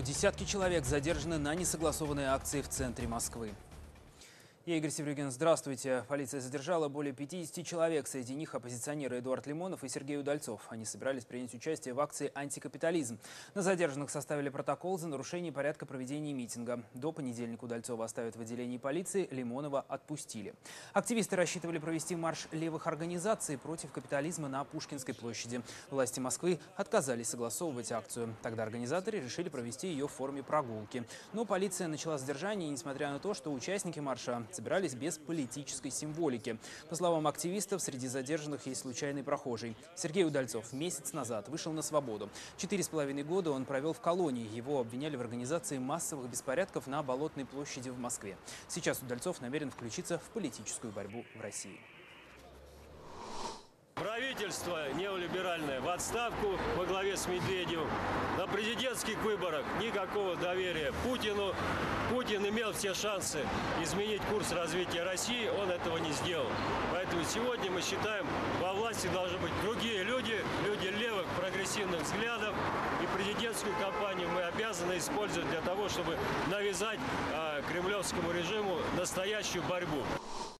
Десятки человек задержаны на несогласованной акции в центре Москвы. Я Игорь Севрюгин. Здравствуйте. Полиция задержала более 50 человек. Среди них оппозиционеры Эдуард Лимонов и Сергей Удальцов. Они собирались принять участие в акции «Антикапитализм». На задержанных составили протокол за нарушение порядка проведения митинга. До понедельника Удальцова оставят в отделении полиции, Лимонова отпустили. Активисты рассчитывали провести марш левых организаций против капитализма на Пушкинской площади. Власти Москвы отказались согласовывать акцию. Тогда организаторы решили провести ее в форме прогулки. Но полиция начала задержание, несмотря на то, что участники марша собирались без политической символики. По словам активистов, среди задержанных есть случайный прохожий. Сергей Удальцов месяц назад вышел на свободу. Четыре с половиной года он провел в колонии. Его обвиняли в организации массовых беспорядков на Болотной площади в Москве. Сейчас Удальцов намерен включиться в политическую борьбу в России. Правительство неолиберальное в отставку во главе с Медведевым. На президентских выборах никакого доверия Путину. Путин имел все шансы изменить курс развития России, он этого не сделал. Поэтому сегодня мы считаем, во власти должны быть другие люди, люди левых прогрессивных взглядов. И президентскую кампанию мы обязаны использовать для того, чтобы навязать э, кремлевскому режиму настоящую борьбу.